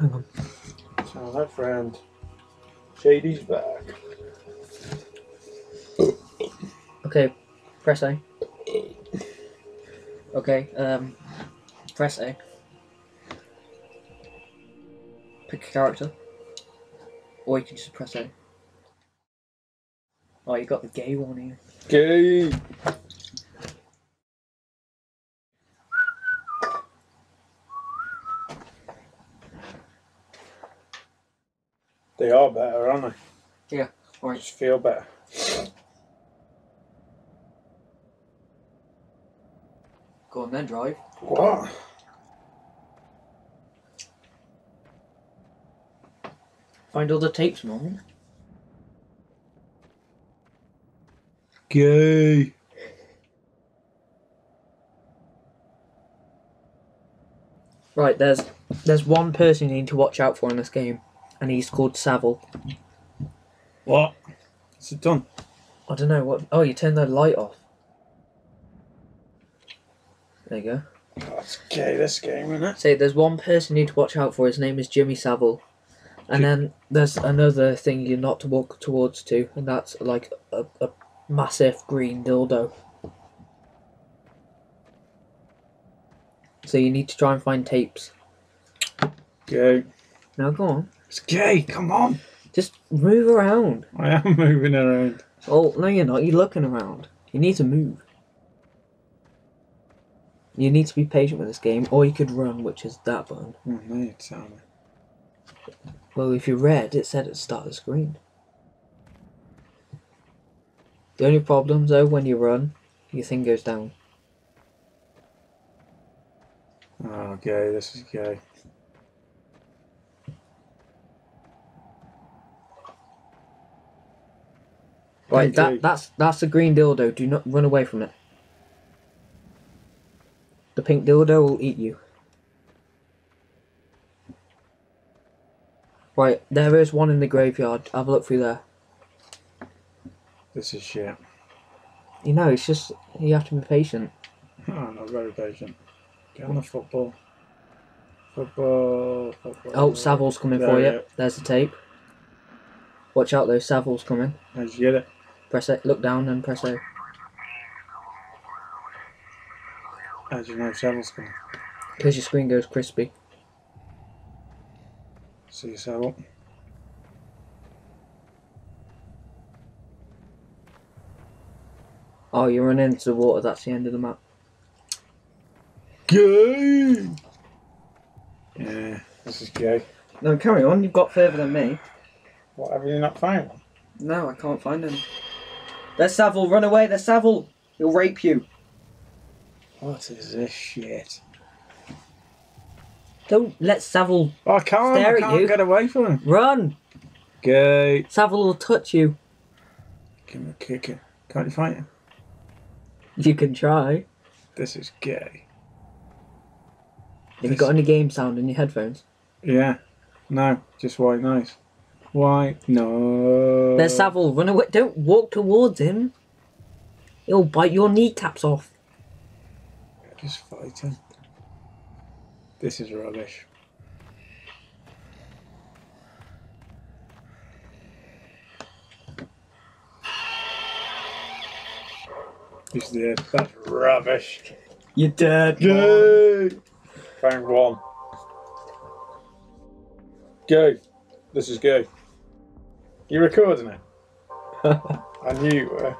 Hang on. So that friend, Shady's back. Okay, press A. Okay, um, press A. Pick a character. Or you can just press A. Oh, you got the gay one here. Gay. They are better, aren't they? Yeah, right. Just feel better. Go on then, drive. What? Find all the tapes, Mum. Gay. Right, there's there's one person you need to watch out for in this game, and he's called Savile. What? Is it done? I don't know what. Oh, you turned the light off. There you go. That's gay, this game, isn't it? Say, there's one person you need to watch out for. His name is Jimmy Savile. And then there's another thing you're not to walk towards to, and that's like a, a massive green dildo. So you need to try and find tapes. Gay. Now go on. It's gay, come on. Just move around. I am moving around. Oh, no, you're not. You're looking around. You need to move. You need to be patient with this game, or you could run, which is that button. Oh, no, you tell me. Well, if you read, it said at the start of the screen. The only problem, though, when you run, your thing goes down. Oh, gay, this is gay. Right, that that's that's the green dildo. Do not run away from it. The pink dildo will eat you. Right, there is one in the graveyard. Have a look through there. This is shit. You know, it's just you have to be patient. Oh, not very patient. Get on the football. Football, football. Oh, Savile's coming for There, you. There's the tape. Watch out though, Savile's coming. You get it? Press it. Look down and press A. How'd you know Savile's coming? Because your screen goes crispy. See Savile. Oh, you run into the water. That's the end of the map. Gay! Yeah, this is gay. No, carry on. You've got further than me. What, have you not found one? No, I can't find him. There's Savile. Run away. There's Savile. He'll rape you. What is this shit? Don't let Savile Oh, I can't, Stare I can't you. get away from him. run. Gay. Savile will touch you. Give him a kick it. Can't you fight him? You can try. This is gay. Have you got any game sound in your headphones? Yeah. No, just white noise. White no. There's Savile. Run away. Don't walk towards him. He'll bite your kneecaps off. Just fighting. This is rubbish. He's dead. That's rubbish. You're dead. Gay. Found one. Gay. This is gay. You recording it? I knew you were.